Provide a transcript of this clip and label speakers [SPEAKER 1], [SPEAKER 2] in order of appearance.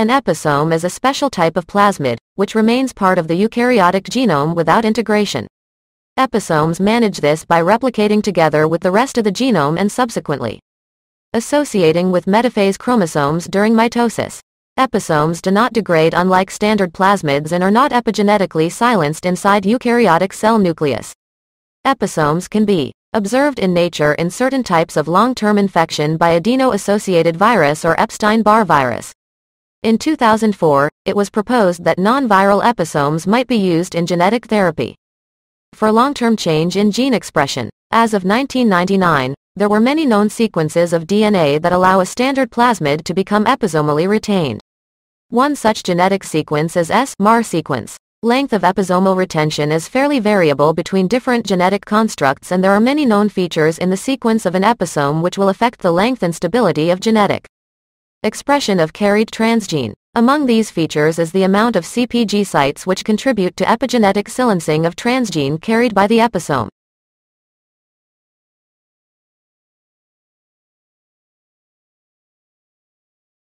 [SPEAKER 1] An episome is a special type of plasmid, which remains part of the eukaryotic genome without integration. Episomes manage this by replicating together with the rest of the genome and subsequently associating with metaphase chromosomes during mitosis. Episomes do not degrade unlike standard plasmids and are not epigenetically silenced inside eukaryotic cell nucleus. Episomes can be observed in nature in certain types of long-term infection by adeno-associated virus or Epstein-Barr virus. In 2004, it was proposed that non-viral episomes might be used in genetic therapy for long-term change in gene expression. As of 1999, there were many known sequences of DNA that allow a standard plasmid to become episomally retained. One such genetic sequence is S-MAR sequence. Length of episomal retention is fairly variable between different genetic constructs and there are many known features in the sequence of an episome which will affect the length and stability of genetic expression of carried transgene. Among these features is the amount of CPG sites which contribute to epigenetic silencing of transgene carried by the episome.